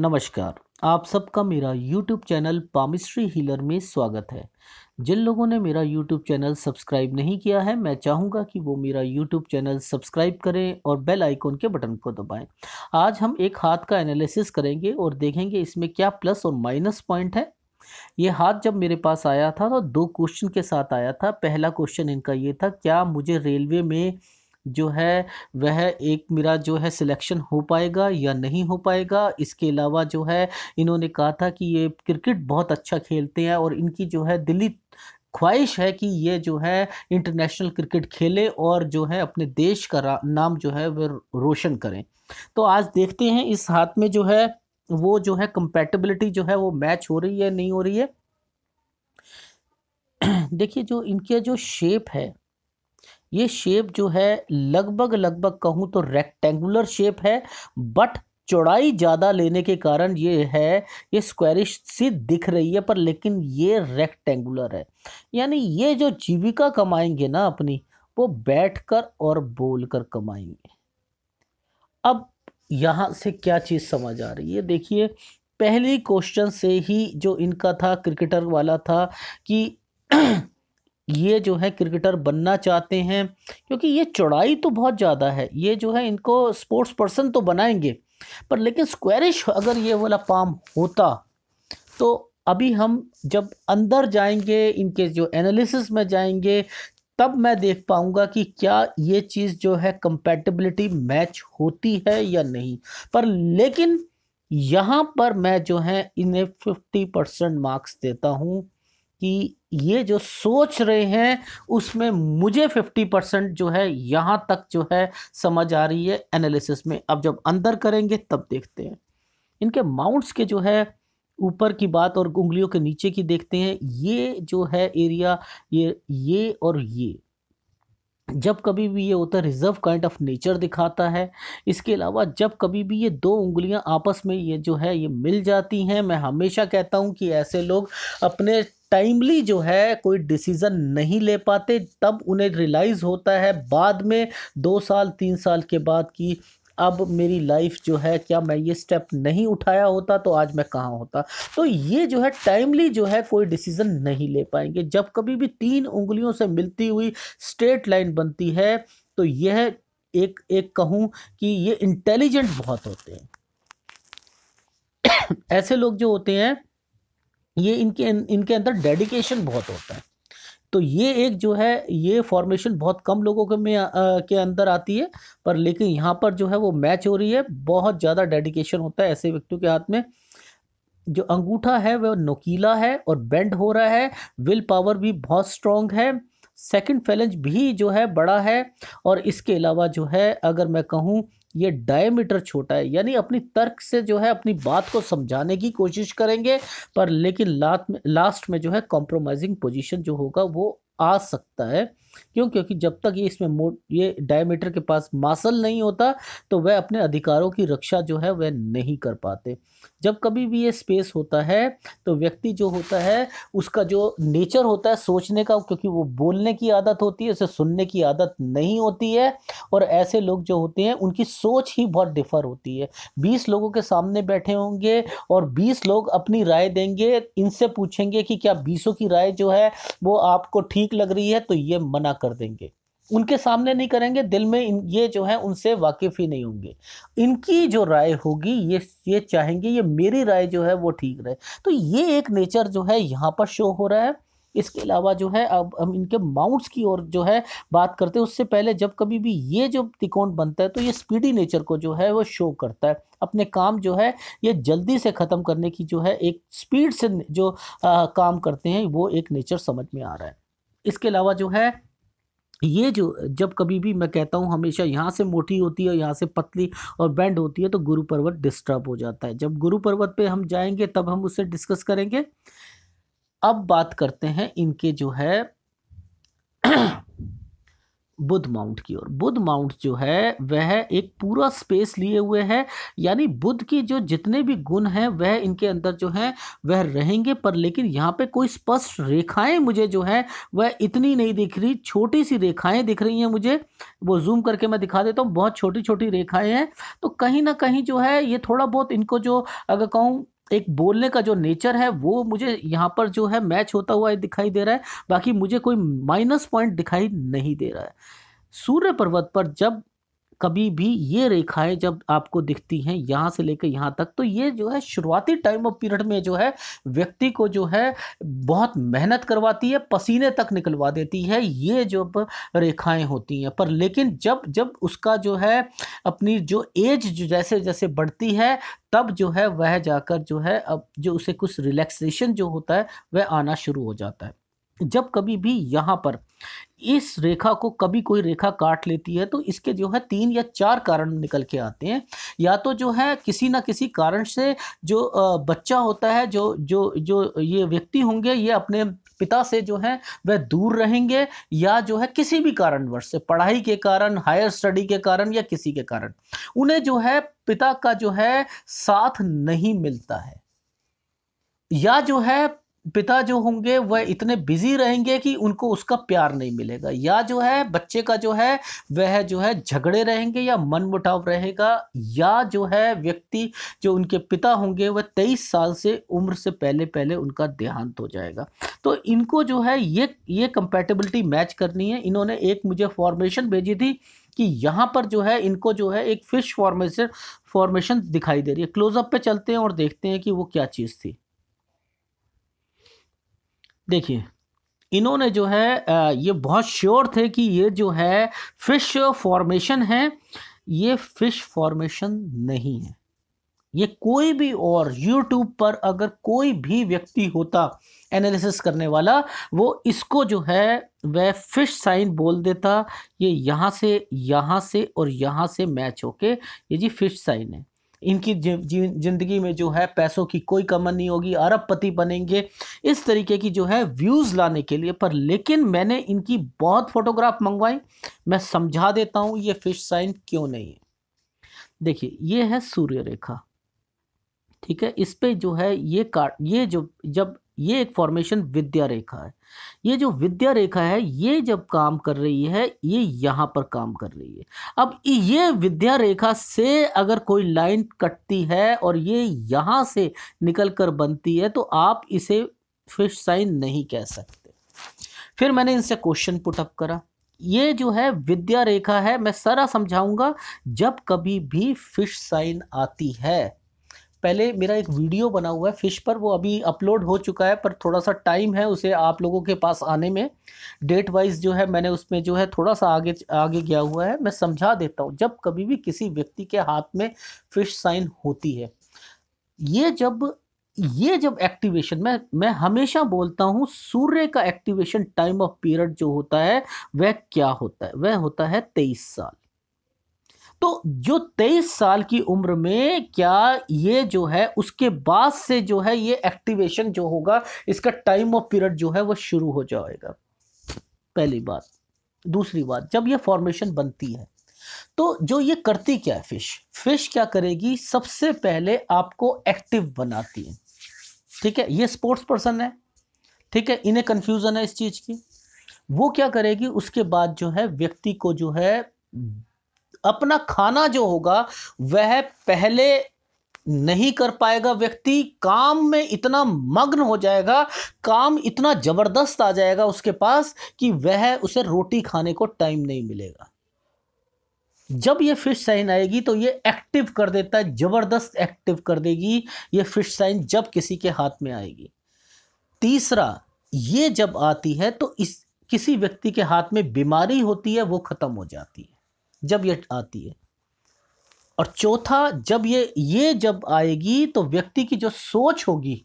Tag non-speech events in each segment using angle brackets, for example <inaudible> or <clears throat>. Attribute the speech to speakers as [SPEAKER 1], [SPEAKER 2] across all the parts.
[SPEAKER 1] नमस्कार, आप सबका मेरा YouTube चैनल पामिस्ट्री हीलर में स्वागत है। जिन लोगों ने मेरा YouTube चैनल सब्सक्राइब नहीं किया है, मैं चाहूँगा कि वो मेरा YouTube चैनल सब्सक्राइब करें और बेल आइकॉन के बटन को दबाएँ। आज हम एक हाथ का एनालिसिस करेंगे और देखेंगे इसमें क्या प्लस और माइनस पॉइंट है। ये हाथ जब मेरे पास आया था तो दो क्वेश्चन के साथ आया था। पहला क्वेश्चन इनका ये था, क्या मुझे रेलवे में जो है, वह एक मेरा जो है सिलेक्शन हो पाएगा या नहीं हो पाएगा। इसके अलावा जो है, इन्होंने कहा था कि ये क्रिकेट बहुत अच्छा खेलते हैं और इनकी जो है दिल्ली ख्वाहिश है कि ये जो है इंटरनेशनल क्रिकेट खेले और जो है अपने देश का नाम जो है वह रोशन करें। तो आज देखते हैं इस हाथ में जो है, वो जो है कंपेटेबिलिटी जो है वो मैच हो रही है, नहीं हो रही है। <clears throat> देखिए जो इनके जो शेप है ये शेप जो है, लगभग लगभग कहूँ तो रेक्टेंगुलर शेप है बट चौड़ाई ज़्यादा लेने के कारण ये है, ये स्क्वायरिश सी दिख रही है, पर लेकिन ये रेक्टेंगुलर है। यानी ये जो जीविका कमाएँगे ना अपनी, वो बैठकर और बोलकर कमाएँगे। अब यहाँ से क्या चीज़ समझ आ रही है? देखिए, पहली क्वेश्चन से ही जो इनका था क्रिकेटर वाला था, कि ये जो है क्रिकेटर बनना चाहते हैं, क्योंकि ये चौड़ाई तो बहुत ज़्यादा है, ये जो है इनको स्पोर्ट्स पर्सन तो बनाएँगे, पर लेकिन स्क्वायरिश अगर ये वाला पाम होता तो अभी हम जब अंदर जाएँगे, इनके जो एनालिसिस में जाएँगे, तब मैं देख पाऊँगा कि क्या ये चीज़ जो है कंपेटिबिलिटी मैच होती है या नहीं। पर लेकिन यहाँ पर मैं जो है इन्हें फिफ्टी परसेंट मार्क्स देता हूँ कि ये जो सोच रहे हैं, उसमें मुझे 50 परसेंट जो है, यहाँ तक जो है, समझ आ रही है एनालिसिस में। अब जब अंदर करेंगे, तब देखते हैं। इनके माउंट्स के जो है, ऊपर की बात और उंगलियों के नीचे की देखते हैं। ये जो है एरिया ये ये और ये। जब कभी भी ये होता है रिज़र्व काइंड ऑफ़ नेचर दिखाता है। इसके अलावा जब कभी भी ये दो उंगलियाँ आपस में ये जो है, ये मिल जाती हैं, मैं हमेशा कहता हूँ कि ऐसे लोग अपने टाइमली जो है, कोई डिसीज़न नहीं ले पाते, तब उन्हें रियलाइज़ होता है बाद में, दो साल, तीन साल के बाद कि अब मेरी लाइफ जो है, क्या मैं ये स्टेप नहीं उठाया होता तो आज मैं कहाँ होता? तो ये जो है टाइमली जो है, कोई डिसीज़न नहीं ले पाएँगे। जब कभी भी तीन उंगलियों से मिलती हुई स्ट्रेट लाइन बनती है तो यह एक एक कहूँ कि ये इंटेलिजेंट बहुत होते हैं। <coughs> ऐसे लोग जो होते हैं ये इनके इनके अंदर डेडिकेशन बहुत होता है। तो ये एक जो है ये फॉर्मेशन बहुत कम लोगों के में आ, के अंदर आती है पर लेकिन यहाँ पर जो है वो मैच हो रही है बहुत ज़्यादा डेडिकेशन होता है ऐसे व्यक्तियों के हाथ में। जो अंगूठा है वह नोकीला है और बेंड हो रहा है विल पावर भी बहुत स्ट्रॉन्ग है सेकंड फैलेंज भी जो है बड़ा है और इसके अलावा जो है अगर मैं कहूँ ये डायमीटर छोटा है, यानी अपनी तर्क से जो है अपनी बात को समझाने की कोशिश करेंगे, पर लेकिन लास्ट में लास्ट में जो है कॉम्प्रोमाइजिंग पोजीशन जो होगा वो आ सकता है। क्यों? क्योंकि जब तक ये इसमें मोट ये डायमीटर के पास मासल नहीं होता तो वह अपने अधिकारों की रक्षा जो है वह नहीं कर पाते। जब कभी भी ये स्पेस होता है तो व्यक्ति जो होता है, उसका जो नेचर होता है सोचने का, क्योंकि वो बोलने की आदत होती है, उसे सुनने की आदत नहीं होती है, और ऐसे लोग जो होते हैं, उनकी सोच ही बहुत डिफ़र होती है। बीस लोगों के सामने बैठे होंगे, और बीस लोग अपनी राय देंगे, इनसे पूछेंगे कि क्या बीसों की राय जो है, वो आपको ठीक लग रही है तो ये मना कर देंगे। उनके सामने नहीं करेंगे दिल में ये जो है उनसे वाकिफ़ ही नहीं होंगे। इनकी जो राय होगी ये ये चाहेंगे ये मेरी राय जो है वो ठीक रहे। तो ये एक नेचर जो है यहाँ पर शो हो रहा है। इसके अलावा जो है अब हम इनके माउंट्स की ओर जो है बात करते हैं। उससे पहले जब कभी भी ये जो तिकोण बनता है तो ये स्पीडी नेचर को जो है वो शो करता है। अपने काम जो है ये जल्दी से ख़त्म करने की जो है एक स्पीड से जो आ, काम करते हैं वो एक नेचर समझ में आ रहा है। इसके अलावा जो है ये जो जब कभी भी मैं कहता हूँ, हमेशा यहाँ से मोटी होती है यहाँ से पतली और बैंड होती है तो गुरु पर्वत डिस्टर्ब हो जाता है। जब गुरु पर्वत पे हम जाएँगे, तब हम उसे डिस्कस करेंगे। अब बात करते हैं इनके जो है बुध माउंट की ओर। बुध माउंट जो है, वह एक पूरा स्पेस लिए हुए है, यानी बुध की जो जितने भी गुण हैं, वह इनके अंदर जो है, वह रहेंगे, पर लेकिन यहाँ पे कोई स्पष्ट रेखाएँ मुझे जो है, वह इतनी नहीं दिख रही। छोटी सी रेखाएँ दिख रही हैं मुझे। वो जूम करके मैं दिखा देता हूँ, बहुत छोटी छोटी रेखाएँ हैं। तो कहीं ना कहीं जो है, ये थोड़ा बहुत इनको जो अगर कहूँ एक बोलने का जो नेचर है, वो मुझे यहाँ पर जो है मैच होता हुआ दिखाई दे रहा है। बाकी मुझे कोई माइनस पॉइंट दिखाई नहीं दे रहा है। सूर्य पर्वत पर जब कभी भी ये रेखाएँ जब आपको दिखती हैं यहाँ से लेकर यहाँ तक तो ये जो है शुरुआती टाइम ऑफ़ पीरियड में जो है व्यक्ति को जो है बहुत मेहनत करवाती है, पसीने तक निकलवा देती है, ये जो रेखाएँ होती हैं। पर लेकिन जब जब उसका जो है अपनी जो एज जो जैसे जैसे बढ़ती है, तब जो है वह जाकर जो है अब, जो उसे कुछ रिलैक्सेशन जो होता है, वह आना शुरू हो जाता है। जब कभी भी यहाँ पर इस रेखा को कभी कोई रेखा काट लेती है तो इसके जो है तीन या चार कारण निकल के आते हैं। या तो जो है किसी ना किसी कारण से जो बच्चा होता है, जो जो जो ये व्यक्ति होंगे, ये अपने पिता से जो है वह दूर रहेंगे, या जो है किसी भी कारणवश से, पढ़ाई के कारण, हायर स्टडी के कारण, या किसी के कारण, उन्हें जो है पिता का जो है साथ नहीं मिलता है। या जो है पिता जो होंगे, वह इतने बिज़ी रहेंगे कि उनको उसका प्यार नहीं मिलेगा। या जो है, बच्चे का जो है, वह जो है, झगड़े रहेंगे या मन मुटाव रहेगा। या जो है, व्यक्ति जो उनके पिता होंगे, वह तेईस साल से उम्र से पहले पहले उनका देहांत हो जाएगा। तो इनको जो है, ये ये कंपेटेबिलिटी मैच करनी है। इन्होंने एक मुझे फॉर्मेशन भेजी थी कि यहाँ पर जो है, इनको जो है, एक फ़िश फॉर्मेशन फॉर्मेशन दिखाई दे रही है। क्लोजअप पे चलते हैं और देखते हैं कि वो क्या चीज़ थी। देखिए, इन्होंने जो है ये बहुत श्योर थे कि ये जो है फ़िश फॉर्मेशन है, ये फ़िश फॉर्मेशन नहीं है। ये कोई भी और यूट्यूब पर अगर कोई भी व्यक्ति होता एनालिसिस करने वाला, वो इसको जो है, वह फ़िश साइन बोल देता, ये यहाँ से यहाँ से और यहाँ से मैच होके, ये जी फ़िश साइन है। इनकी ज़िंदगी में जो है पैसों की कोई कमर नहीं होगी अरब पति बनेंगे, इस तरीके की जो है व्यूज़ लाने के लिए। पर लेकिन मैंने इनकी बहुत फ़ोटोग्राफ मंगवाई, मैं समझा देता हूँ ये फ़िश साइन क्यों नहीं है। देखिए, ये है सूर्य रेखा, ठीक है? इस पर जो है ये काट ये जो, जब ये एक फॉर्मेशन विद्या रेखा है। ये जो विद्या रेखा है, ये जब काम कर रही है, ये यहाँ पर काम कर रही है। अब ये विद्या रेखा से अगर कोई लाइन कटती है और ये यहाँ से निकल कर बनती है तो आप इसे फ़िश साइन नहीं कह सकते। फिर मैंने इनसे क्वेश्चन पुटअप करा। ये जो है विद्या रेखा है, मैं सारा समझाऊँगा जब कभी भी फ़िश साइन आती है। पहले मेरा एक वीडियो बना हुआ है, फ़िश पर, वो अभी अपलोड हो चुका है, पर थोड़ा सा टाइम है उसे आप लोगों के पास आने में। डेट वाइज जो है, मैंने उसमें जो है थोड़ा सा आगे आगे गया हुआ है, मैं समझा देता हूँ, जब कभी भी किसी व्यक्ति के हाथ में फ़िश साइन होती है, ये जब ये जब एक्टिवेशन मैं मैं हमेशा बोलता हूँ, सूर्य का एक्टिवेशन टाइम ऑफ़ पीरियड जो होता है, वह क्या होता है? वह होता है तेईस साल। तो जो तेईस साल की उम्र में क्या ये जो है, उसके बाद से जो है ये एक्टिवेशन जो होगा, इसका टाइम ऑफ़ पीरियड जो है वो शुरू हो जाएगा। पहली बात। दूसरी बात, जब ये फॉर्मेशन बनती है तो जो ये करती क्या है फ़िश फ़िश क्या करेगी? सबसे पहले आपको एक्टिव बनाती है। ठीक है? ये स्पोर्ट्स पर्सन है। ठीक है? इन्हें कंफ्यूजन है इस चीज़ की। वो क्या करेगी? उसके बाद जो है व्यक्ति को जो है अपना खाना जो होगा, वह पहले नहीं कर पाएगा व्यक्ति, काम में इतना मग्न हो जाएगा, काम इतना ज़बरदस्त आ जाएगा उसके पास कि वह उसे रोटी खाने को टाइम नहीं मिलेगा। जब ये फ़िश साइन आएगी तो ये एक्टिव कर देता है, ज़बरदस्त एक्टिव कर देगी ये फ़िश साइन जब किसी के हाथ में आएगी। तीसरा, ये जब आती है तो इस, किसी व्यक्ति के हाथ में बीमारी होती है, वो ख़त्म हो जाती है। जब ये आती है। और चौथा, जब ये ये जब आएगी तो व्यक्ति की जो सोच होगी,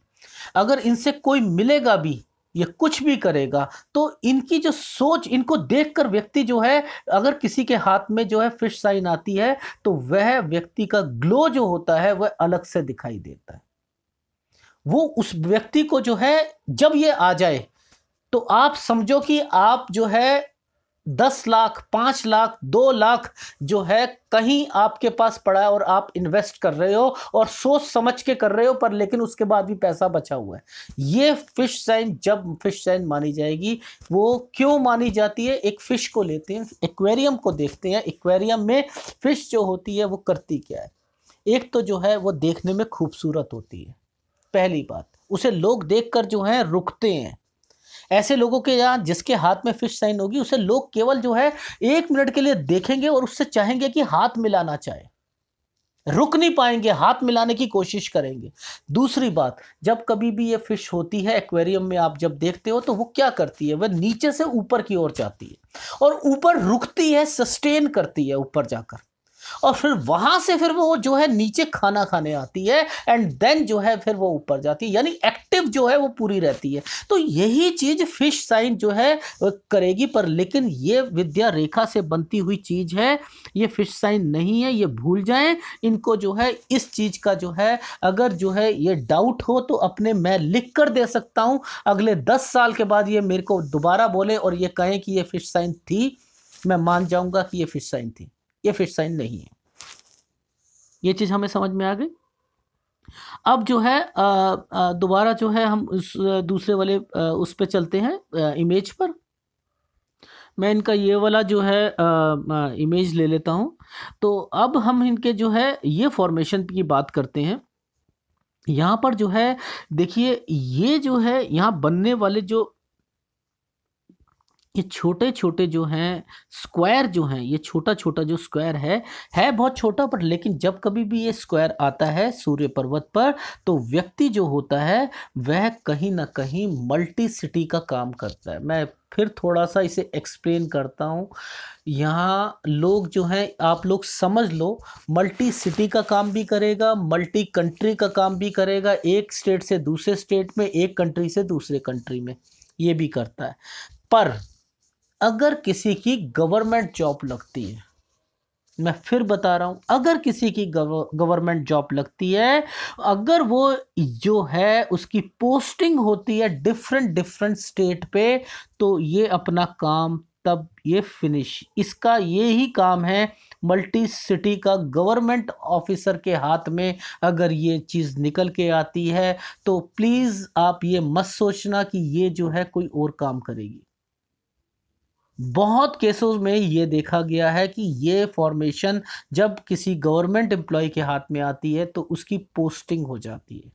[SPEAKER 1] अगर इनसे कोई मिलेगा भी, ये कुछ भी करेगा तो इनकी जो सोच, इनको देखकर व्यक्ति जो है, अगर किसी के हाथ में जो है फ़िश साइन आती है तो वह व्यक्ति का ग्लो जो होता है, वह अलग से दिखाई देता है। वो उस व्यक्ति को जो है, जब ये आ जाए तो आप समझो कि आप जो है दस लाख, पाँच लाख, दो लाख जो है कहीं आपके पास पड़ा है और आप इन्वेस्ट कर रहे हो और सोच समझ के कर रहे हो, पर लेकिन उसके बाद भी पैसा बचा हुआ है। ये फ़िश साइन जब फ़िश साइन मानी जाएगी, वो क्यों मानी जाती है? एक फ़िश को लेते हैं एक्वेरियम को देखते हैं। एक्वेरियम में फ़िश जो होती है, वो करती क्या है? एक तो जो है, वो देखने में खूबसूरत होती है। पहली बात, उसे लोग देखकर जो है, रुकते हैं। ऐसे लोगों के यहाँ जिसके हाथ में फ़िश साइन होगी, उसे लोग केवल जो है एक मिनट के लिए देखेंगे और उससे चाहेंगे कि हाथ मिलाना चाहे। रुक नहीं पाएँगे, हाथ मिलाने की कोशिश करेंगे। दूसरी बात, जब कभी भी ये फ़िश होती है एक्वेरियम में, आप जब देखते हो तो वो क्या करती है? वह नीचे से ऊपर की ओर जाती है और ऊपर रुकती है, सस्टेन करती है ऊपर जाकर। और फिर वहाँ से फिर वो जो है नीचे खाना खाने आती है एंड देन जो है फिर वो ऊपर जाती है, यानी एक्टिव जो है वो पूरी रहती है। तो यही चीज़ फ़िश साइन जो है करेगी, पर लेकिन ये विद्या रेखा से बनती हुई चीज़ है, ये फ़िश साइन नहीं है, ये भूल जाएँ। इनको जो है, इस चीज़ का जो है, अगर जो है ये डाउट हो तो अपने मैं लिख कर दे सकता हूँ। अगले दस साल के बाद ये मेरे को दोबारा बोले और ये कहें कि ये फ़िश साइन थी, मैं मान जाऊँगा कि ये फ़िश साइन थी। ये फ़िश साइन नहीं है। ये चीज़ हमें समझ में आ गई? अब जो है दोबारा जो है हम उस दूसरे वाले उस पर चलते हैं इमेज पर। मैं इनका ये वाला जो है आ, इमेज ले लेता हूँ। तो अब हम इनके जो है ये फॉर्मेशन की बात करते हैं। यहाँ पर जो है देखिए ये जो है यहाँ बनने वाले जो ये छोटे छोटे जो हैं स्क्वायर जो हैं, ये छोटा छोटा जो स्क्वायर है है बहुत छोटा पर लेकिन जब कभी भी ये स्क्वायर आता है सूर्य पर्वत पर तो व्यक्ति जो होता है, वह कहीं ना कहीं मल्टी सिटी का काम करता है। मैं फिर थोड़ा सा इसे एक्सप्लेन करता हूँ। यहाँ लोग जो हैं, आप लोग समझ लो मल्टी सिटी का काम भी करेगा मल्टी कंट्री का काम भी करेगा, एक स्टेट से दूसरे स्टेट में, एक कंट्री से दूसरे कंट्री में, ये भी करता है। पर अगर किसी की गवर्नमेंट जॉब लगती है, मैं फिर बता रहा हूँ, अगर किसी की गवर्नमेंट जॉब लगती है, अगर वो जो है उसकी पोस्टिंग होती है डिफरेंट डिफरेंट स्टेट पे तो ये अपना काम तब ये फिनिश। इसका ये ही काम है मल्टी सिटी का गवर्नमेंट ऑफिसर के हाथ में अगर ये चीज़ निकल के आती है तो प्लीज़ आप ये मत सोचना कि ये जो है कोई और काम करेगी। बहुत केसेस में ये देखा गया है कि ये फॉर्मेशन जब किसी गवर्नमेंट एम्प्लॉय के हाथ में आती है तो उसकी पोस्टिंग हो जाती है।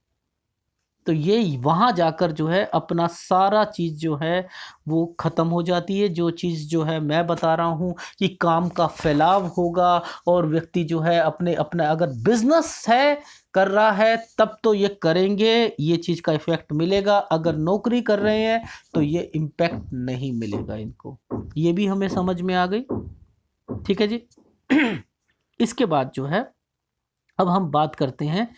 [SPEAKER 1] तो ये वहाँ जाकर जो है अपना सारा चीज़ जो है वो ख़त्म हो जाती है। जो चीज़ जो है मैं बता रहा हूँ कि काम का फैलाव होगा और व्यक्ति जो है अपने अपना अगर बिज़नेस है, कर रहा है, तब तो ये करेंगे, ये चीज़ का इफ़ेक्ट मिलेगा। अगर नौकरी कर रहे हैं तो ये इम्पेक्ट नहीं मिलेगा इनको। ये भी हमें समझ में आ गई? ठीक है जी? <clears throat> इसके बाद जो है, अब हम बात करते हैं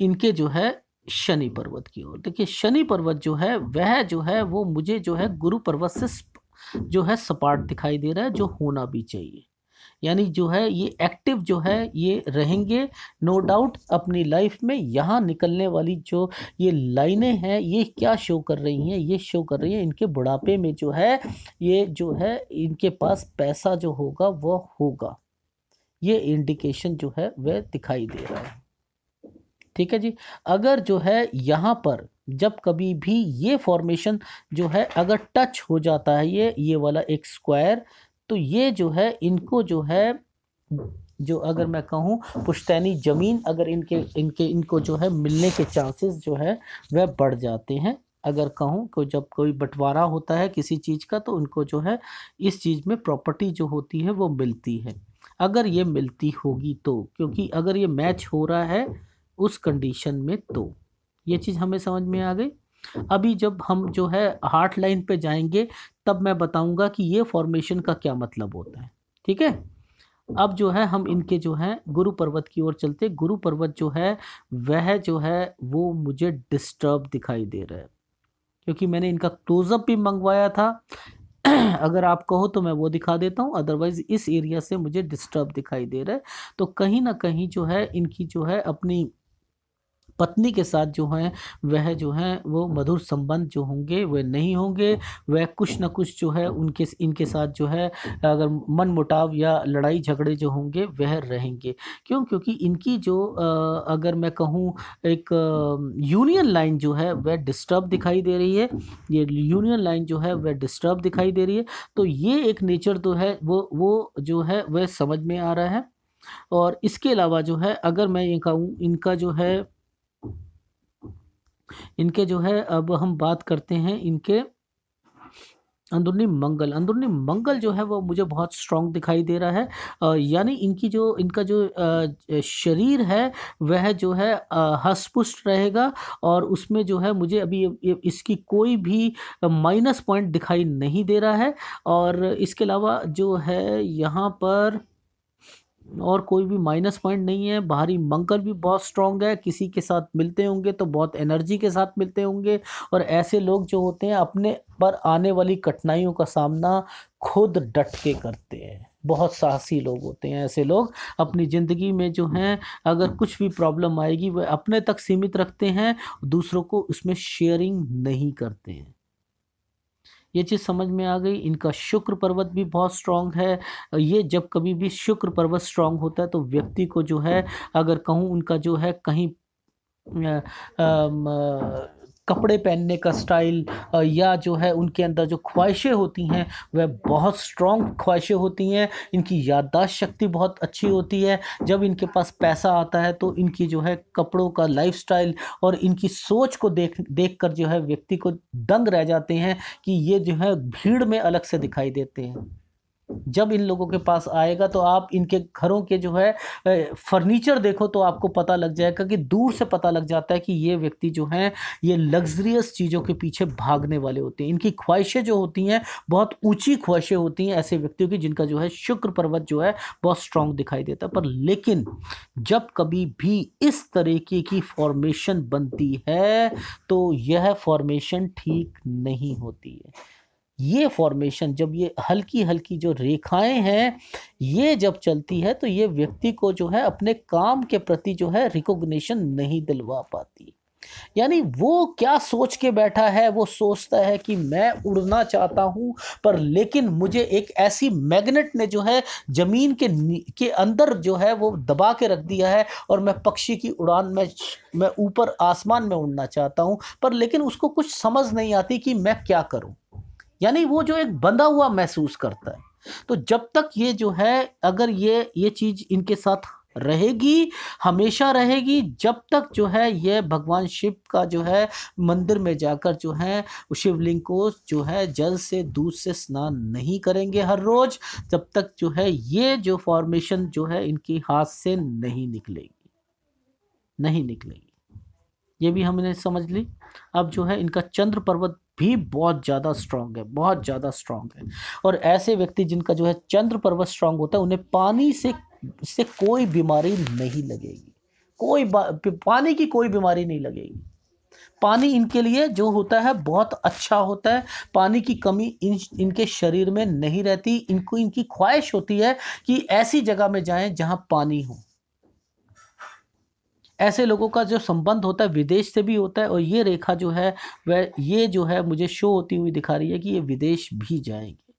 [SPEAKER 1] इनके जो है शनि पर्वत की ओर। देखिए, शनि पर्वत जो है, वह जो है, वो मुझे जो है, गुरु पर्वत से जो है, सपाट दिखाई दे रहा है, जो होना भी चाहिए। यानी जो है, ये एक्टिव जो है, ये रहेंगे नो डाउट अपनी लाइफ में यहाँ निकलने वाली जो ये लाइनें हैं, ये क्या शो कर रही हैं, ये शो कर रही हैं, इनके बुढ़ापे में जो है, ये जो है, इनके पास पैसा जो होगा, वह होगा। ये इंडिकेशन जो है, वह दिखाई दे रहा है। ठीक है जी? अगर जो है यहाँ पर जब कभी भी ये फॉर्मेशन जो है अगर टच हो जाता है ये ये वाला एक स्क्वायर तो ये जो है इनको जो है जो अगर मैं कहूँ पुश्तैनी ज़मीन अगर इनके इनके, इनको जो है मिलने के चांसेस जो है वह बढ़ जाते हैं। अगर कहूँ को जब कोई बंटवारा होता है किसी चीज़ का तो उनको जो है इस चीज़ में प्रॉपर्टी जो होती है वो मिलती है। अगर ये मिलती होगी तो क्योंकि अगर ये मैच हो रहा है उस कंडीशन में तो। ये चीज़ हमें समझ में आ गई? अभी जब हम जो है हार्ट लाइन पे जाएँगे, तब मैं बताऊँगा कि ये फॉर्मेशन का क्या मतलब होता है। ठीक है? अब जो है हम इनके जो है गुरु पर्वत की ओर चलते। गुरु पर्वत जो है, वह जो है, वो मुझे डिस्टर्ब दिखाई दे रहा है। क्योंकि मैंने इनका क्लोज़अप भी मंगवाया था। <clears throat> अगर आप कहो तो मैं वो दिखा देता हूँ। अदरवाइज़ इस एरिया से मुझे डिस्टर्ब दिखाई दे रहा है। तो कहीं ना कहीं जो है, इनकी जो है अपनी पत्नी के साथ जो हैं वह जो हैं वो मधुर संबंध जो होंगे वह नहीं होंगे। वह कुछ ना कुछ जो है उनके इनके साथ जो है अगर मन मुटाव या लड़ाई झगड़े जो होंगे वह रहेंगे। क्यों? क्योंकि इनकी जो अगर मैं कहूँ एक यूनियन लाइन जो है वह डिस्टर्ब दिखाई दे रही है। ये यूनियन लाइन जो है वह डिस्टर्ब दिखाई दे रही है। तो ये एक नेचर तो है वो वो जो है वह समझ में आ रहा है। और इसके अलावा जो है अगर मैं ये कहूँ इनका जो है इनके जो है, अब हम बात करते हैं इनके अंदरूनी मंगल। अंदरूनी मंगल जो है, वो मुझे बहुत स्ट्रांग दिखाई दे रहा है। यानी इनकी जो, इनका जो शरीर है, वह जो है हस्तपुष्ट रहेगा और उसमें जो है, मुझे अभी इसकी कोई भी माइनस पॉइंट दिखाई नहीं दे रहा है। और इसके अलावा जो है, यहाँ पर और कोई भी माइनस पॉइंट नहीं है। बाहरी मंगल भी बहुत स्ट्रांग है। किसी के साथ मिलते होंगे तो बहुत एनर्जी के साथ मिलते होंगे। और ऐसे लोग जो होते हैं, अपने पर आने वाली कठिनाइयों का सामना खुद डट के करते हैं। बहुत साहसी लोग होते हैं ऐसे लोग। अपनी ज़िंदगी में जो हैं, अगर कुछ भी प्रॉब्लम आएगी वह अपने तक सीमित रखते हैं, दूसरों को उसमें शेयरिंग नहीं करते हैं। ये चीज़ समझ में आ गई। इनका शुक्र पर्वत भी बहुत स्ट्रांग है। ये जब कभी भी शुक्र पर्वत स्ट्रांग होता है तो व्यक्ति को जो है अगर कहूँ उनका जो है कहीं आ, आ, कपड़े पहनने का स्टाइल या जो है उनके अंदर जो ख्वाहिशें होती हैं, वह बहुत स्ट्रॉन्ग ख्वाहिशें होती हैं। इनकी याददाश्त शक्ति बहुत अच्छी होती है। जब इनके पास पैसा आता है तो इनकी जो है कपड़ों का लाइफस्टाइल और इनकी सोच को देख देख कर जो है व्यक्ति को दंग रह जाते हैं कि ये जो है भीड़ में अलग से दिखाई देते हैं। जब इन लोगों के पास आएगा तो आप इनके घरों के जो है फर्नीचर देखो तो आपको पता लग जाएगा कि दूर से पता लग जाता है कि ये व्यक्ति जो हैं, ये लग्जरियस चीज़ों के पीछे भागने वाले होते हैं। इनकी ख्वाहिशें जो होती हैं, बहुत ऊँची ख्वाहिशें होती हैं ऐसे व्यक्तियों की जिनका जो है शुक्र पर्वत जो है बहुत स्ट्रांग दिखाई देता है। पर लेकिन जब कभी भी इस तरीके की फॉर्मेशन बनती है तो यह फॉर्मेशन ठीक नहीं होती है। ये फॉर्मेशन जब ये हल्की हल्की जो रेखाएँ हैं, ये जब चलती है तो ये व्यक्ति को जो है, अपने काम के प्रति जो है रिकॉग्निशन नहीं दिलवा पाती। यानी वो क्या सोच के बैठा है, वो सोचता है कि मैं उड़ना चाहता हूँ, पर लेकिन मुझे एक ऐसी मैग्नेट ने जो है, ज़मीन के के अंदर जो है, वो दबा के रख दिया है, और मैं पक्षी की उड़ान में, मैं ऊपर आसमान में उड़ना चाहता हूँ, पर लेकिन उसको कुछ समझ नहीं आती कि मैं क्या करूँ। यानी वो जो एक बंधा हुआ महसूस करता है। तो जब तक ये जो है, अगर ये ये चीज़ इनके साथ रहेगी, हमेशा रहेगी, जब तक जो है, ये भगवान शिव का जो है, मंदिर में जाकर जो है शिवलिंग को जो है, जल से, दूध से स्नान नहीं करेंगे हर रोज़, जब तक जो है, ये जो फॉर्मेशन जो है, इनकी हाथ से नहीं निकलेगी। नहीं निकलेगी। ये भी हमने समझ ली। अब जो है, इनका चंद्र पर्वत भी बहुत ज़्यादा स्ट्रांग है, बहुत ज़्यादा स्ट्रांग है। और ऐसे व्यक्ति जिनका जो है चंद्र पर्वत स्ट्रांग होता है, उन्हें पानी से से कोई बीमारी नहीं लगेगी। कोई पानी की कोई बीमारी नहीं लगेगी। पानी इनके लिए जो होता है, बहुत अच्छा होता है। पानी की कमी इन, इनके शरीर में नहीं रहती। इनको, इनकी ख्वाहिश होती है कि ऐसी जगह में जाएँ जहाँ पानी हो। ऐसे लोगों का जो संबंध होता है, विदेश से भी होता है और ये रेखा जो है, वह, ये जो है मुझे शो होती हुई दिखा रही है कि ये विदेश भी जाएँगे।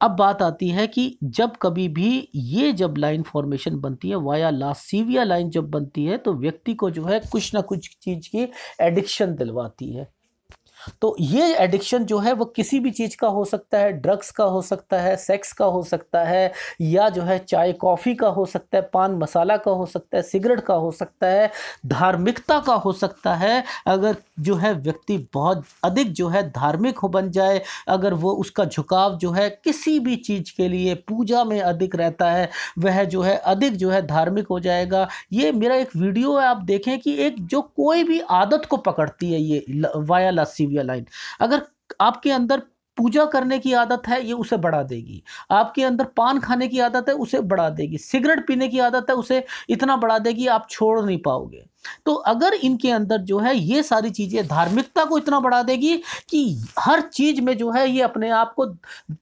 [SPEAKER 1] अब बात आती है कि जब कभी भी ये जब लाइन फॉर्मेशन बनती है वाया लासीविया लाइन जब बनती है तो व्यक्ति को जो है कुछ ना कुछ चीज़ की एडिक्शन दिलवाती है। तो ये एडिक्शन जो है, वो किसी भी चीज़ का हो सकता है ड्रग्स का हो सकता है सेक्स का हो सकता है, या जो है चाय कॉफ़ी का हो सकता है, पान मसाला का हो सकता है सिगरेट का हो सकता है, धार्मिकता का हो सकता है। अगर जो है व्यक्ति बहुत अधिक जो है धार्मिक हो बन जाए, अगर वो उसका झुकाव जो है किसी भी चीज़ के लिए पूजा में अधिक रहता है, वह जो है अधिक जो है धार्मिक हो जाएगा। ये मेरा एक वीडियो है, आप देखें कि एक जो कोई भी आदत को पकड़ती है ये वाया लस्सी लाइन। अगर आपके अंदर पूजा करने की आदत है, ये उसे बढ़ा देगी। आपके अंदर पान खाने की आदत है, उसे बढ़ा देगी। सिगरेट पीने की आदत है, उसे इतना बढ़ा देगी, आप छोड़ नहीं पाओगे। तो अगर इनके अंदर जो है, ये सारी चीज़ें धार्मिकता को इतना बढ़ा देगी कि हर चीज़ में जो है, ये अपने आप को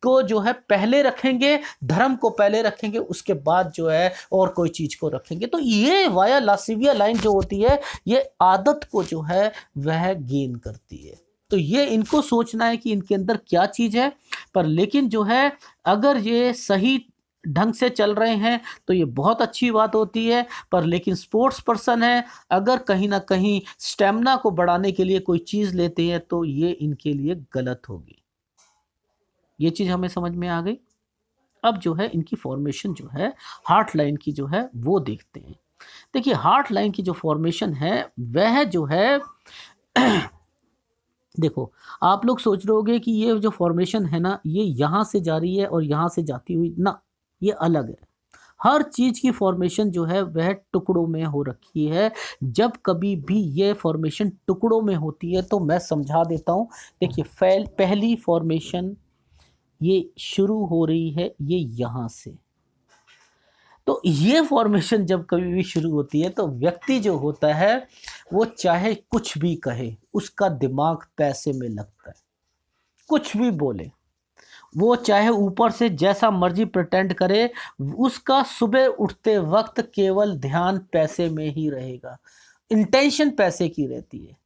[SPEAKER 1] को जो है, पहले रखेंगे, धर्म को पहले रखेंगे, उसके बाद जो है, और कोई चीज़ को रखेंगे। तो ये वाया लासिविया लाइन जो होती है, ये आदत को जो है, वह गेन करती है। तो ये इनको सोचना है कि इनके अंदर क्या चीज़ है। पर लेकिन जो है, अगर ये सही ढंग से चल रहे हैं तो ये बहुत अच्छी बात होती है। पर लेकिन स्पोर्ट्स पर्सन है, अगर कहीं ना कहीं स्टेमिना को बढ़ाने के लिए कोई चीज़ लेते हैं तो ये इनके लिए गलत होगी। ये चीज़ हमें समझ में आ गई? अब जो है, इनकी फॉर्मेशन जो है हार्ट लाइन की जो है, वो देखते हैं। देखिए हार्ट लाइन की जो फॉर्मेशन है, वह जो है देखो, आप लोग सोच रहे होगे कि ये जो फॉर्मेशन है ना, ये यहाँ से जा रही है और यहाँ से जाती हुई, ना, ये अलग है। हर चीज़ की फॉर्मेशन जो है, वह टुकड़ों में हो रखी है। जब कभी भी ये फॉर्मेशन टुकड़ों में होती है तो मैं समझा देता हूँ। देखिए, फैल, पहली फॉर्मेशन ये शुरू हो रही है, ये यहाँ से। तो ये फॉर्मेशन जब कभी भी शुरू होती है तो व्यक्ति जो होता है, वो चाहे कुछ भी कहे, उसका दिमाग पैसे में लगता है। कुछ भी बोले, वो चाहे ऊपर से जैसा मर्ज़ी प्रटेंड करे, उसका सुबह उठते वक्त केवल ध्यान पैसे में ही रहेगा। इंटेंशन पैसे की रहती है।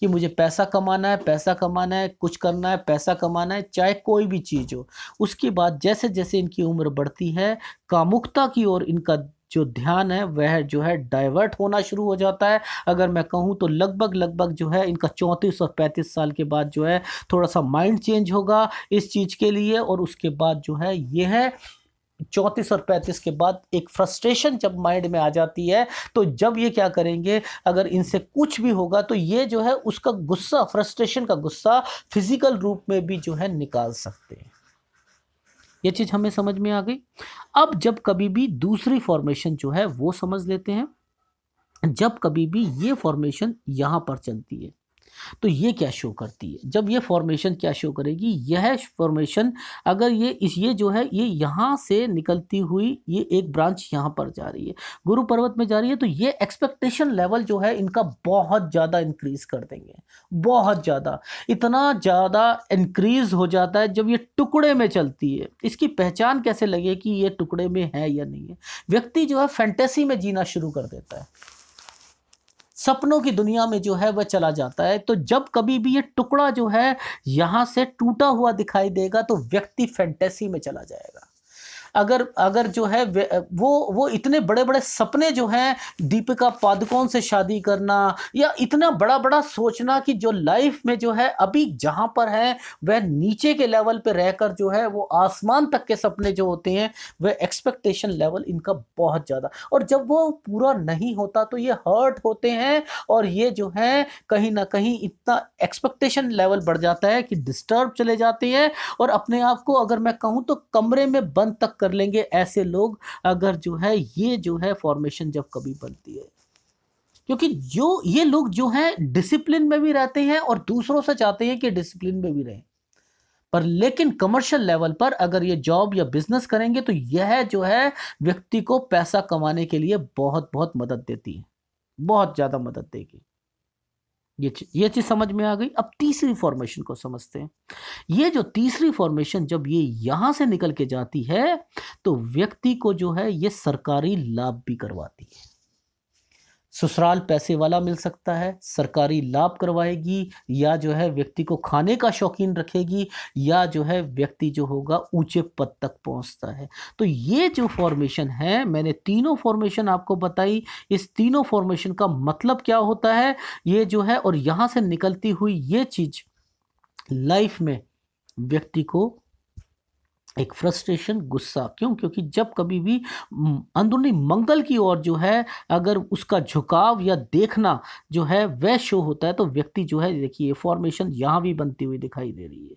[SPEAKER 1] कि मुझे पैसा कमाना है, पैसा कमाना है, कुछ करना है, पैसा कमाना है, चाहे कोई भी चीज़ हो। उसके बाद जैसे जैसे इनकी उम्र बढ़ती है, कामुकता की ओर इनका जो ध्यान है, वह जो है डाइवर्ट होना शुरू हो जाता है। अगर मैं कहूँ तो लगभग लगभग जो है इनका चौंतीस और पैंतीस साल के बाद जो है थोड़ा सा माइंड चेंज होगा इस चीज़ के लिए और उसके बाद जो है ये है चौंतीस और पैंतीस के बाद एक फ्रस्ट्रेशन जब माइंड में आ जाती है तो जब ये क्या करेंगे, अगर इनसे कुछ भी होगा तो ये जो है उसका गुस्सा फ्रस्ट्रेशन का गुस्सा फ़िज़िकल रूप में भी जो है निकाल सकते हैं। ये चीज़ हमें समझ में आ गई? अब जब कभी भी दूसरी फॉर्मेशन जो है वो समझ लेते हैं, जब कभी भी ये फॉर्मेशन यहाँ पर चलती है। तो ये क्या शो करती है? जब ये फॉर्मेशन क्या शो करेगी? यह फॉर्मेशन अगर ये इस, ये जो है, ये यहाँ से निकलती हुई ये एक ब्रांच यहाँ पर जा रही है। गुरु पर्वत में जा रही है तो ये एक्सपेक्टेशन लेवल जो है, इनका बहुत ज़्यादा इंक्रीज कर देंगे। बहुत ज़्यादा। इतना ज़्यादा इंक्रीज हो जाता है जब ये टुकड़े में चलती है। इसकी पहचान कैसे लगे कि ये टुकड़े में है या नहीं है? व्यक्ति जो है फैंटेसी में जीना शुरू कर देता है। सपनों की दुनिया में जो है वह चला जाता है। तो जब कभी भी ये टुकड़ा जो है यहाँ से टूटा हुआ दिखाई देगा तो व्यक्ति फैंटेसी में चला जाएगा। अगर अगर जो है वो वो इतने बड़े बड़े सपने जो हैं दीपिका पादुकोण से शादी करना या इतना बड़ा बड़ा सोचना कि जो लाइफ में जो है अभी जहाँ पर है, वह नीचे के लेवल पे रहकर जो है वो आसमान तक के सपने जो होते हैं, वह एक्सपेक्टेशन लेवल इनका बहुत ज़्यादा। और जब वो पूरा नहीं होता तो ये हर्ट होते हैं और ये जो है कहीं ना कहीं इतना एक्सपेक्टेशन लेवल बढ़ जाता है कि डिस्टर्ब चले जाते हैं और अपने आप को अगर मैं कहूँ तो कमरे में बंद तक कर लेंगे ऐसे लोग, अगर जो है, ये जो है फॉर्मेशन जब कभी बनती है। क्योंकि जो, ये लोग जो हैं डिसिप्लिन में भी रहते हैं और दूसरों से चाहते हैं कि डिसिप्लिन में भी रहें। पर लेकिन कमर्शियल लेवल पर अगर ये जॉब या बिज़नेस करेंगे तो यह जो है, व्यक्ति को पैसा कमाने के लिए बहुत बहुत मदद देती है। बहुत ज़्यादा मदद देगी। ये ये चीज़ समझ में आ गई। अब तीसरी फॉर्मेशन को समझते हैं। ये जो तीसरी फॉर्मेशन जब ये यहाँ से निकल के जाती है तो व्यक्ति को जो है, ये सरकारी लाभ भी करवाती है। ससुराल पैसे वाला मिल सकता है, सरकारी लाभ करवाएगी, या जो है व्यक्ति को खाने का शौकीन रखेगी, या जो है व्यक्ति जो होगा ऊँचे पद तक पहुँचता है। तो ये जो फॉर्मेशन है, मैंने तीनों फॉर्मेशन आपको बताई। इस तीनों फॉर्मेशन का मतलब क्या होता है? ये जो है और यहाँ से निकलती हुई ये चीज़ लाइफ में व्यक्ति को एक फ्रस्ट्रेशन, गुस्सा। क्यों? क्योंकि जब कभी भी अंदरूनी मंगल की ओर जो है, अगर उसका झुकाव या देखना जो है, वह शो होता है तो व्यक्ति जो है, देखिए फॉर्मेशन यहाँ भी बनती हुई दिखाई दे रही है।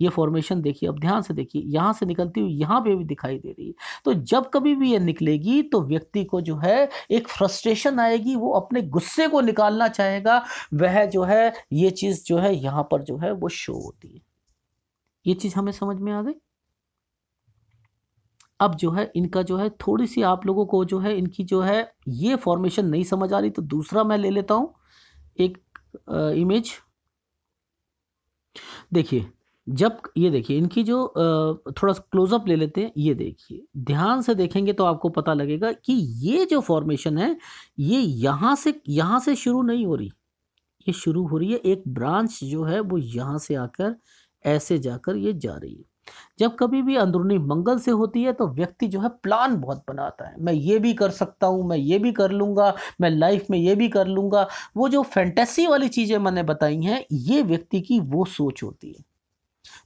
[SPEAKER 1] ये फॉर्मेशन देखिए, अब ध्यान से देखिए, यहाँ से निकलती हुई, यहाँ पे भी दिखाई दे रही है। तो जब कभी भी ये निकलेगी तो व्यक्ति को जो है, एक फ्रस्ट्रेशन आएगी, वो अपने गुस्से को निकालना चाहेगा, वह जो है, ये चीज़ जो है, यहाँ पर जो है, वो शो होती है। ये चीज़ हमें समझ में आ गई? अब जो है इनका जो है थोड़ी सी आप लोगों को जो है इनकी जो है ये फॉर्मेशन नहीं समझ आ रही तो दूसरा मैं ले लेता हूँ एक आ, इमेज देखिए जब ये देखिए इनकी जो थोड़ा सा क्लोजअप ले लेते हैं ये देखिए ध्यान से देखेंगे तो आपको पता लगेगा कि ये जो फॉर्मेशन है ये यहाँ से यहाँ से शुरू नहीं हो रही। ये शुरू हो रही है एक ब्रांच जो है वो यहाँ से आकर ऐसे जाकर ये जा रही है। जब कभी भी अंदरूनी मंगल से होती है तो व्यक्ति जो है प्लान बहुत बनाता है। मैं ये भी कर सकता हूँ, मैं ये भी कर लूँगा, मैं लाइफ में ये भी कर लूँगा। वो जो फैंटेसी वाली चीज़ें मैंने बताई हैं, ये व्यक्ति की वो सोच होती है।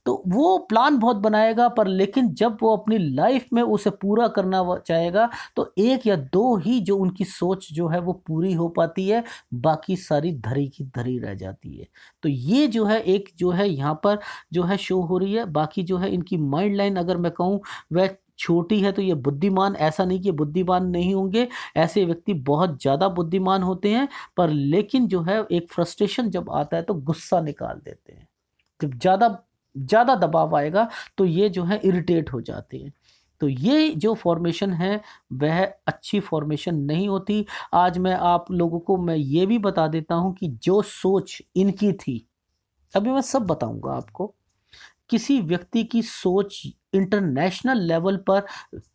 [SPEAKER 1] तो वो प्लान बहुत बनाएगा, पर लेकिन जब वो अपनी लाइफ में उसे पूरा करना चाहेगा तो एक या दो ही जो उनकी सोच जो है वो पूरी हो पाती है, बाकी सारी धरी की धरी रह जाती है। तो ये जो है, एक जो है यहाँ पर जो है शो हो रही है, बाकी जो है इनकी माइंड लाइन अगर मैं कहूँ, वह छोटी है तो ये बुद्धिमान, ऐसा नहीं कि बुद्धिमान नहीं होंगे, ऐसे व्यक्ति बहुत ज़्यादा बुद्धिमान होते हैं, पर लेकिन जो है एक फ्रस्ट्रेशन जब आता है तो गुस्सा निकाल देते हैं। जब ज़्यादा ज़्यादा दबाव आएगा तो ये जो है इरिटेट हो जाते हैं। तो ये जो फॉर्मेशन है, वह अच्छी फॉर्मेशन नहीं होती। आज मैं आप लोगों को मैं ये भी बता देता हूँ कि जो सोच इनकी थी, अभी मैं सब बताऊँगा आपको। किसी व्यक्ति की सोच इंटरनेशनल लेवल पर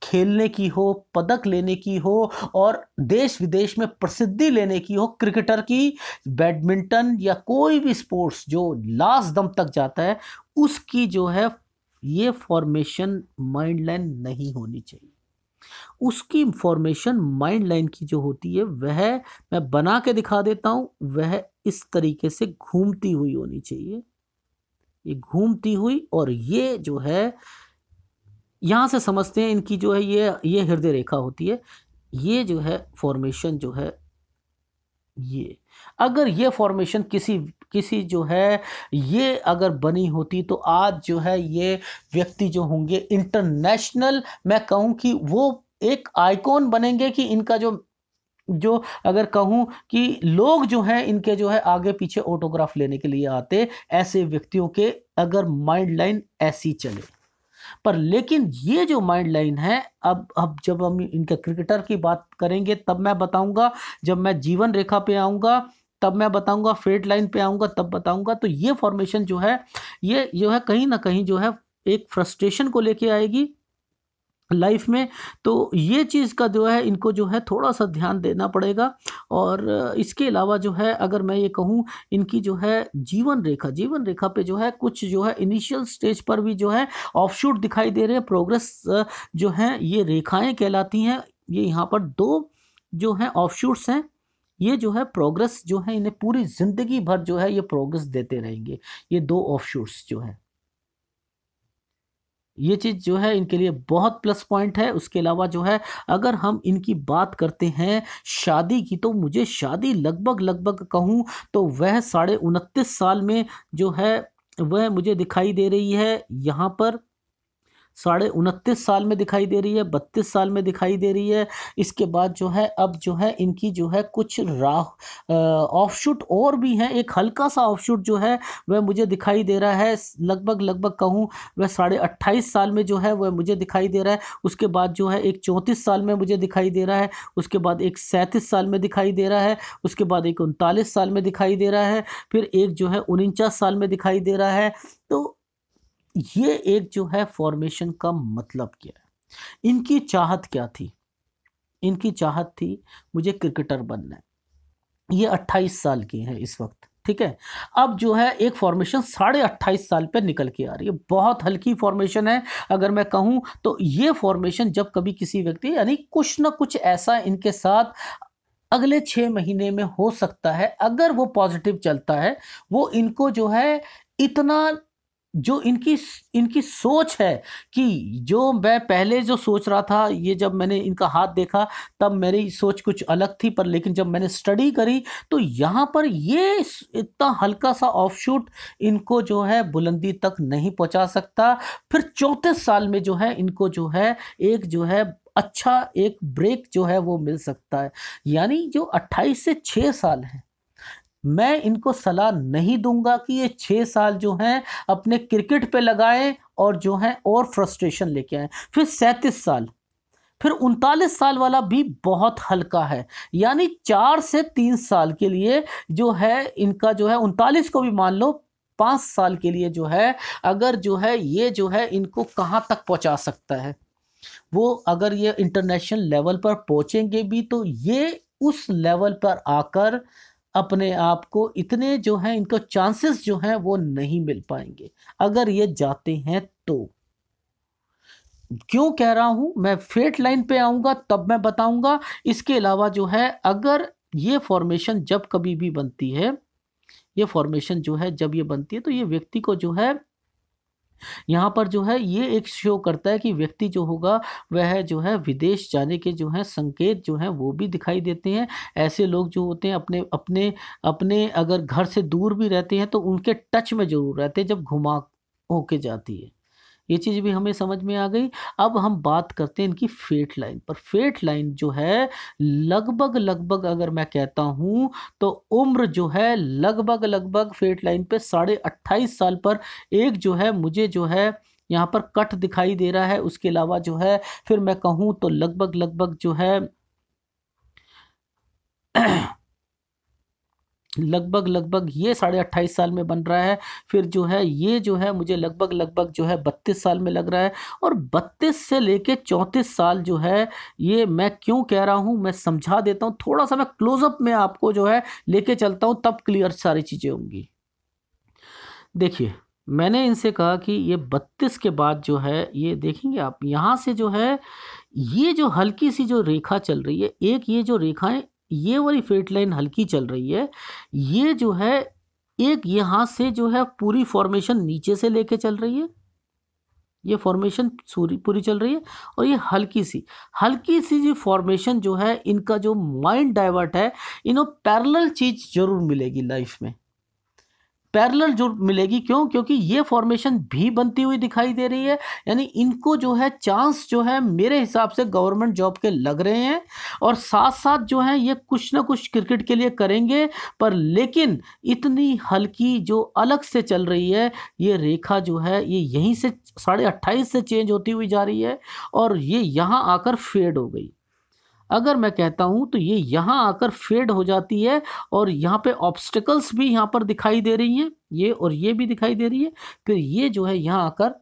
[SPEAKER 1] खेलने की हो, पदक लेने की हो और देश विदेश में प्रसिद्धि लेने की हो, क्रिकेटर की, बैडमिंटन या कोई भी स्पोर्ट्स जो लास्ट दम तक जाता है, उसकी जो है, ये फॉर्मेशन माइंड लाइन नहीं होनी चाहिए। उसकी फॉर्मेशन माइंड लाइन की जो होती है, वह मैं बना के दिखा देता हूँ, वह इस तरीके से घूमती हुई होनी चाहिए। ये घूमती हुई और ये जो है, यहाँ से समझते हैं इनकी जो है ये ये हृदय रेखा होती है। ये जो है फॉर्मेशन जो है, ये। अगर ये फॉर्मेशन किसी किसी जो है, ये अगर बनी होती तो आज जो है ये व्यक्ति जो होंगे इंटरनेशनल मैं कहूँ कि वो एक आइकॉन बनेंगे कि इनका जो जो अगर कहूँ कि लोग जो हैं, इनके जो है आगे पीछे ऑटोग्राफ लेने के लिए आते, ऐसे व्यक्तियों के अगर माइंड लाइन ऐसी चले। पर लेकिन ये जो माइंड लाइन है, अब अब जब हम इनके क्रिकेटर की बात करेंगे, तब मैं बताऊँगा, जब मैं जीवन रेखा पे आऊँगा, तब मैं बताऊँगा फेट लाइन पे आऊँगा, तब बताऊँगा तो ये फॉर्मेशन जो है, ये जो है कहीं ना कहीं जो है एक फ्रस्ट्रेशन को लेके आएगी। लाइफ में तो ये चीज़ का जो है, इनको जो है थोड़ा सा ध्यान देना पड़ेगा। और इसके अलावा जो है, अगर मैं ये कहूँ, इनकी जो है जीवन रेखा जीवन रेखा पे जो है, कुछ जो है इनिशियल स्टेज पर भी जो है ऑफशूट दिखाई दे रहे हैं प्रोग्रेस जो है, ये रेखाएँ कहलाती हैं। ये यहाँ पर दो जो हैं ऑफशूट्स हैं, ये जो है प्रोग्रेस जो है, इन्हें पूरी ज़िंदगी भर जो है, ये प्रोग्रेस देते रहेंगे। ये दो ऑफशूट्स जो हैं। ये चीज़ जो है, इनके लिए बहुत प्लस पॉइंट है। उसके अलावा जो है, अगर हम इनकी बात करते हैं, शादी की तो मुझे शादी लगभग लगभग कहूँ तो वह साढ़े उनतीस साल में जो है, वह मुझे दिखाई दे रही है। यहाँ पर साढ़े उनतीस साल में दिखाई दे रही है, बत्तीस साल में दिखाई दे रही है। इसके बाद जो है, अब जो है, इनकी जो है कुछ राह ऑफशूट और भी हैं। एक हल्का सा ऑफशूट जो है, वह मुझे दिखाई दे रहा है। लगभग लगभग कहूँ, वह साढ़े अट्ठाईस साल में जो है, वह मुझे दिखाई दे रहा है। उसके बाद जो है, एक चौंतीस साल में मुझे दिखाई दे रहा है। उसके बाद एक सैंतीस साल में दिखाई दे रहा है। उसके बाद एक उनतालीस साल में दिखाई दे रहा है। फिर एक जो है, उनचास साल में दिखाई दे रहा है। तो ये एक जो है फॉर्मेशन का मतलब क्या है? इनकी चाहत क्या थी? इनकी चाहत थी मुझे क्रिकेटर बनना है। ये 28 साल की है इस वक्त, ठीक है? अब जो है एक फॉर्मेशन साढ़े अट्ठाईस साल पे निकल के आ रही है। बहुत हल्की फॉर्मेशन है, अगर मैं कहूँ तो ये फॉर्मेशन जब कभी किसी व्यक्ति, यानी कुछ ना कुछ ऐसा इनके साथ अगले छः महीने में हो सकता है। अगर वो पॉजिटिव चलता है, वो इनको जो है इतना जो इनकी इनकी सोच है कि जो मैं पहले जो सोच रहा था, ये जब मैंने इनका हाथ देखा, तब मेरी सोच कुछ अलग थी, पर लेकिन जब मैंने स्टडी करी तो यहाँ पर ये इतना हल्का सा ऑफशूट इनको जो है बुलंदी तक नहीं पहुँचा सकता। फिर चौंतीस साल में जो है, इनको जो है, एक जो है अच्छा एक ब्रेक जो है वो मिल सकता है। यानी जो 28 से 6 साल है मैं इनको सलाह नहीं दूँगा कि ये छः साल जो हैं अपने क्रिकेट पे लगाएँ और जो है और फ्रस्ट्रेशन लेके आए। फिर सैंतीस साल। फिर उनतालीस साल वाला भी बहुत हल्का है। यानी चार से तीन साल के लिए जो है, इनका जो है, उनतालीस को भी मान लो, पाँच साल के लिए जो है, अगर जो है, ये जो है, इनको कहाँ तक पहुँचा सकता है? वो अगर ये इंटरनेशनल लेवल पर पहुँचेंगे भी तो ये उस लेवल पर आकर अपने आप को इतने जो हैं, इनको चांसेस जो हैं, वो नहीं मिल पाएँगे। अगर ये जाते हैं तो। क्यों कह रहा हूँ? मैं फेट लाइन पे आऊँगा, तब मैं बताऊँगा। इसके अलावा जो है, अगर ये फॉर्मेशन जब कभी भी बनती है, ये फॉर्मेशन जो है, जब ये बनती है तो ये व्यक्ति को जो है यहाँ पर जो है, ये एक शो करता है कि व्यक्ति जो होगा, वह जो है विदेश जाने के जो है संकेत जो है, वो भी दिखाई देते हैं। ऐसे लोग जो होते हैं, अपने अपने अपने अगर घर से दूर भी रहते हैं तो उनके टच में ज़रूर रहते हैं जब घुमा होके जाती है। ये चीज़ भी हमें समझ में आ गई। अब हम बात करते हैं इनकी फेट लाइन पर। फेट लाइन जो है, लगभग लगभग अगर मैं कहता हूँ तो उम्र जो है, लगभग लगभग फेट लाइन पे साढ़े अट्ठाईस साल पर एक जो है, मुझे जो है, यहाँ पर कट दिखाई दे रहा है। उसके अलावा जो है, फिर मैं कहूँ तो लगभग लगभग जो है <clears throat> लगभग लगभग ये साढ़े अट्ठाईस साल में बन रहा है। फिर जो है, ये जो है, मुझे लगभग लगभग जो है बत्तीस साल में लग रहा है। और बत्तीस से लेके चौंतीस साल जो है, ये मैं क्यों कह रहा हूँ, मैं समझा देता हूँ। थोड़ा सा मैं क्लोजअप में आपको जो है, लेके चलता हूँ, तब क्लियर सारी चीज़ें होंगी। देखिए, मैंने इनसे कहा कि ये बत्तीस के बाद जो है, ये देखेंगे आप, यहाँ से जो है, ये जो हल्की सी जो रेखा चल रही है, एक ये जो रेखाएँ ये वाली फेट लाइन हल्की चल रही है। ये जो है, एक यहाँ से जो है पूरी फॉर्मेशन नीचे से लेके चल रही है। ये फॉर्मेशन सूरी पूरी चल रही है और ये हल्की सी हल्की सी जो फॉर्मेशन जो है, इनका जो माइंड डाइवर्ट है, इन्हों पैरेलल चीज़ ज़रूर मिलेगी लाइफ में। पैरेलल जो मिलेगी, क्यों? क्योंकि ये फॉर्मेशन भी बनती हुई दिखाई दे रही है, यानी इनको जो है चांस जो है मेरे हिसाब से गवर्नमेंट जॉब के लग रहे हैं और साथ साथ जो है ये कुछ ना कुछ क्रिकेट के लिए करेंगे, पर लेकिन इतनी हल्की जो अलग से चल रही है, ये रेखा जो है, ये यहीं से साढ़े अट्ठाईस से चेंज होती हुई जा रही है और ये यहाँ आकर फेड हो गई। अगर मैं कहता हूँ तो ये यहाँ आकर फेड हो जाती है और यहाँ पे ऑब्स्टिकल्स भी यहाँ पर दिखाई दे रही हैं, ये और ये भी दिखाई दे रही है। फिर ये जो है, यहाँ आकर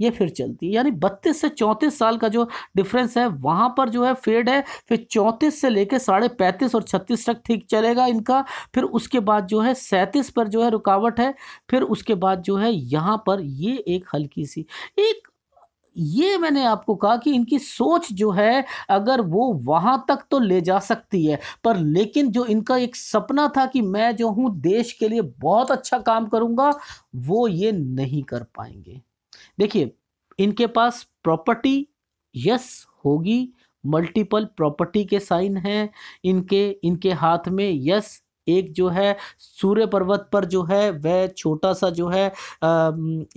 [SPEAKER 1] ये फिर चलती है। यानी बत्तीस से चौंतीस साल का जो डिफरेंस है, वहाँ पर जो है फेड है, फिर चौंतीस से लेकर साढ़े पैंतीस और छत्तीस तक ठीक चलेगा इनका। फिर उसके बाद जो है सैंतीस पर जो है रुकावट है, फिर उसके बाद जो है यहाँ पर ये एक हल्की सी, एक ये मैंने आपको कहा कि इनकी सोच जो है, अगर वो वहाँ तक तो ले जा सकती है, पर लेकिन जो इनका एक सपना था कि मैं जो हूँ, देश के लिए बहुत अच्छा काम करूँगा, वो ये नहीं कर पाएँगे। देखिए, इनके पास प्रॉपर्टी, यस, होगी, मल्टीपल प्रॉपर्टी के साइन हैं, इनके इनके हाथ में, यस, एक जो है, सूर्य पर्वत पर जो है, वह छोटा सा जो है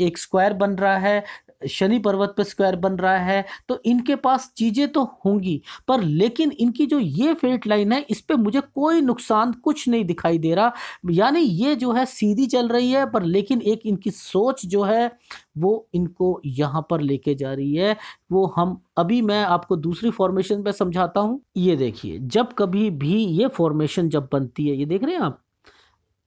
[SPEAKER 1] एक स्क्वायर बन रहा है शनि पर्वत पर स्क्वायर बन रहा है तो इनके पास चीज़ें तो होंगी, पर लेकिन इनकी जो ये फेट लाइन है, इस पर मुझे कोई नुकसान कुछ नहीं दिखाई दे रहा। यानी ये जो है सीधी चल रही है, पर लेकिन एक इनकी सोच जो है, वो इनको यहाँ पर लेके जा रही है। वो हम, अभी मैं आपको दूसरी फॉर्मेशन पे समझाता हूँ। ये देखिए, जब कभी भी ये फॉर्मेशन जब बनती है, ये देख रहे हैं आप?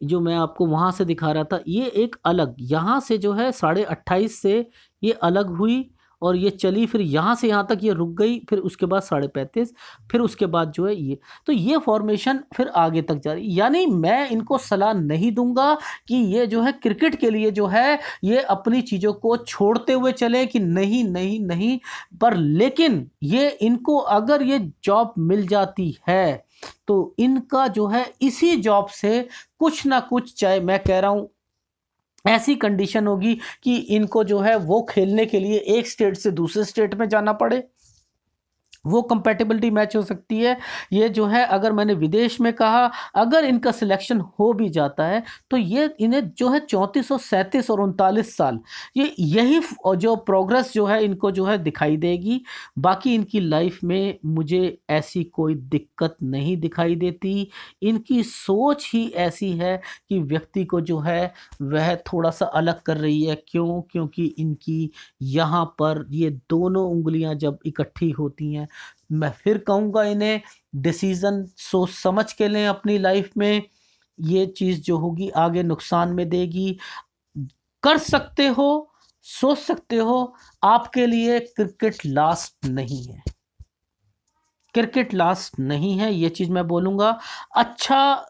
[SPEAKER 1] जो मैं आपको वहाँ से दिखा रहा था, ये एक अलग, यहाँ से जो है साढ़े अट्ठाईस से ये अलग हुई और ये चली, फिर यहाँ से यहाँ तक ये रुक गई, फिर उसके बाद साढ़े पैंतीस, फिर उसके बाद जो है ये। तो ये फॉर्मेशन फिर आगे तक जा रही यानी मैं इनको सलाह नहीं दूँगा कि ये जो है क्रिकेट के लिए जो है ये अपनी चीज़ों को छोड़ते हुए चले कि नहीं नहीं नहीं, पर लेकिन ये इनको अगर ये जॉब मिल जाती है तो इनका जो है, इसी जॉब से कुछ ना कुछ चाहे मैं कह रहा हूँ, ऐसी कंडीशन होगी कि इनको जो है, वो खेलने के लिए एक स्टेट से दूसरे स्टेट में जाना पड़े। वो कंपेटेबिलिटी मैच हो सकती है। ये जो है, अगर मैंने विदेश में कहा, अगर इनका सिलेक्शन हो भी जाता है तो ये इन्हें जो है चौंतीस और सैंतीस और उनतालीस साल, ये यही जो प्रोग्रेस जो है, इनको जो है दिखाई देगी। बाकी इनकी लाइफ में मुझे ऐसी कोई दिक्कत नहीं दिखाई देती। इनकी सोच ही ऐसी है कि व्यक्ति को जो है, वह थोड़ा सा अलग कर रही है। क्यों? क्योंकि इनकी यहाँ पर ये दोनों उंगलियाँ जब इकट्ठी होती हैं मैं फिर कहूँगा इन्हें डिसीज़न सोच समझ के लें अपनी लाइफ में। ये चीज़ जो होगी आगे नुकसान में देगी। कर सकते हो, सोच सकते हो, आपके लिए क्रिकेट लास्ट नहीं है। क्रिकेट लास्ट नहीं है, ये चीज़ मैं बोलूँगा। अच्छा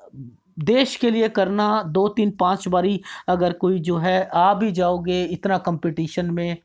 [SPEAKER 1] देश के लिए करना, दो तीन पाँच बारी अगर कोई जो है आ भी जाओगे, इतना कंपटीशन में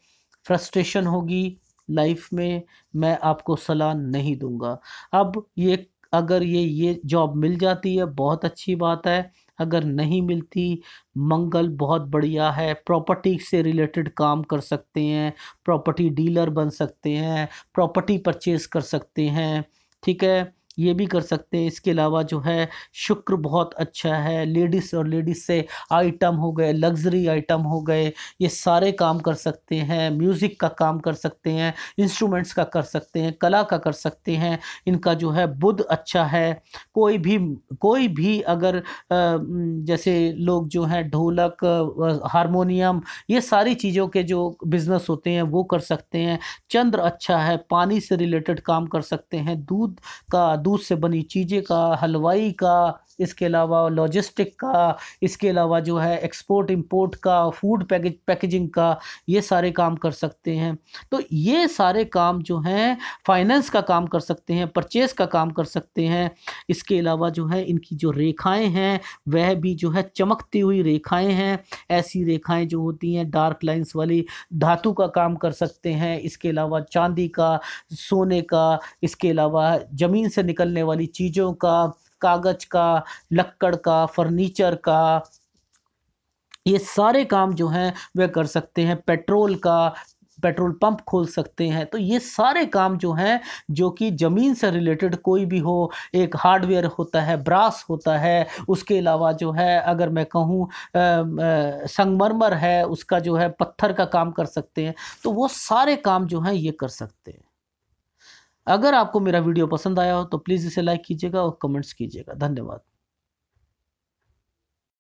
[SPEAKER 1] फ्रस्ट्रेशन होगी। लाइफ में मैं आपको सलाह नहीं दूँगा। अब ये, अगर ये ये जॉब मिल जाती है, बहुत अच्छी बात है। अगर नहीं मिलती, मंगल बहुत बढ़िया है। प्रॉपर्टी से रिलेटेड काम कर सकते हैं, प्रॉपर्टी डीलर बन सकते हैं, प्रॉपर्टी परचेज कर सकते हैं, ठीक है? ये भी कर सकते हैं। इसके अलावा जो है, शुक्र बहुत अच्छा है। लेडीज़ और लेडीज़ से आइटम हो गए, लग्जरी आइटम हो गए, ये सारे काम कर सकते हैं। म्यूज़िक का काम कर सकते हैं, इंस्ट्रूमेंट्स का कर सकते हैं, कला का कर सकते हैं। इनका जो है बुध अच्छा है। कोई भी कोई भी अगर जैसे लोग जो हैं, ढोलक हारमोनियम, ये सारी चीज़ों के जो बिज़नेस होते हैं, वो कर सकते हैं। चंद्र अच्छा है, पानी से रिलेटेड काम कर सकते हैं। दूध का दूध से बनी चीज़ें का हलवाई का इसके अलावा लॉजिस्टिक का, इसके अलावा जो है एक्सपोर्ट इंपोर्ट का फ़ूड पैकेज पैकेजिंग का, ये सारे काम कर सकते हैं। तो ये सारे काम जो हैं फाइनेंस का काम कर सकते हैं परचेस का काम कर सकते हैं। इसके अलावा जो है, इनकी जो रेखाएँ हैं, वह भी जो है चमकती हुई रेखाएँ हैं। ऐसी रेखाएँ जो होती हैं डार्क लाइंस वाली धातु का काम कर सकते हैं। इसके अलावा चांदी का, सोने का, इसके अलावा ज़मीन से निकलने वाली चीज़ों का कागज़ का, लक्कड़ का, फर्नीचर का, ये सारे काम जो हैं वह कर सकते हैं, पेट्रोल का, पेट्रोल पंप खोल सकते हैं। तो ये सारे काम जो हैं, जो कि ज़मीन से रिलेटेड कोई भी हो, एक हार्डवेयर होता है, ब्रास होता है, उसके अलावा जो है, अगर मैं कहूँ संगमरमर है, उसका जो है पत्थर का काम कर सकते हैं। तो वो सारे काम जो हैं ये कर सकते हैं। अगर आपको मेरा वीडियो पसंद आया हो तो प्लीज़ इसे लाइक कीजिएगा और कमेंट्स कीजिएगा। धन्यवाद।